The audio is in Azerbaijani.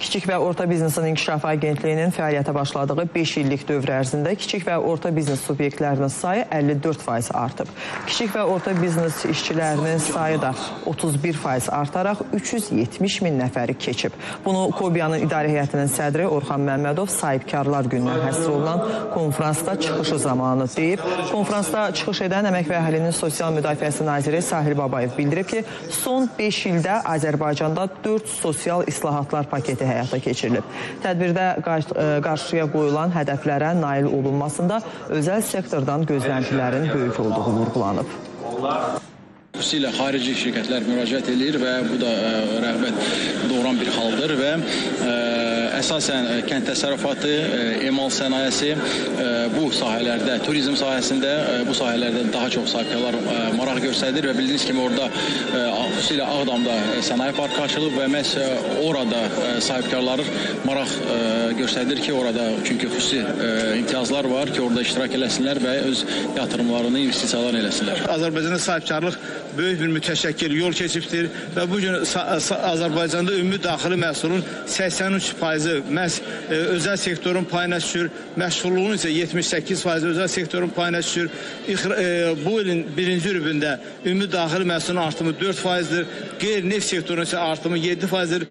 Kiçik və Orta Biznesin İnkişafı Agentliyinin fəaliyyətə başladığı 5 illik dövr ərzində kiçik və orta biznes subyektlərinin sayı 54% artıb. Kiçik və orta biznes işçilərinin sayı da 31% artaraq 370 min nəfəri keçib. Bunu Kobiyanın idarə heyətinin sədri Orxan Məmmədov sahibkarlar gününə həsr olunan konfransda çıxışı zamanı deyib. Konfransda çıxış edən Əmək və Əhalinin Sosial Müdafiəsi naziri Sahil Babayev bildirib ki, son 5 ildə Azərbaycanda 4 sosial islahatlar paketi həyata keçirilib. Tədbirdə qarşıya qoyulan hədəflərə nail olunmasında özəl sektordan gözləntilərin böyük olduğu vurğulanıb. Xüsusilə xarici şirkətlər müraciət edir və bu da ə, rəğbət doğuran bir haldır və ə, əsasən ə, kənd təsərrüfatı, ə, emal sənayesi ə, bu sahələrdə, turizm sahəsində ə, bu sahələrdə daha çox sahibkarlar ə, maraq göstərir və bildiyiniz kimi orada ə, xüsusilə Ağdamda ə, sənaye parkı açılıb və məhz ə, orada ə, sahibkarlar maraq göstərir ki, orada çünki xüsusi imtiyazlar var ki, orada iştirak eləsinlər və öz yatırımlarını, investisiyalarını eləsinlər. Azərbaycanda sahibkarlıq böyük bir mütəşəkkil yol keçibdir və bu gün Azərbaycanda ümumi daxili məhsulun 83%-i məhz e, özəl sektorun payına düşür, məşğulluğun isə 78% özəl sektorun payına düşür. E, bu ilin birinci rübündə ümumi daxili məhsulun artımı 4%-dir, qeyri-neft sektorunun isə artımı 7%-dir.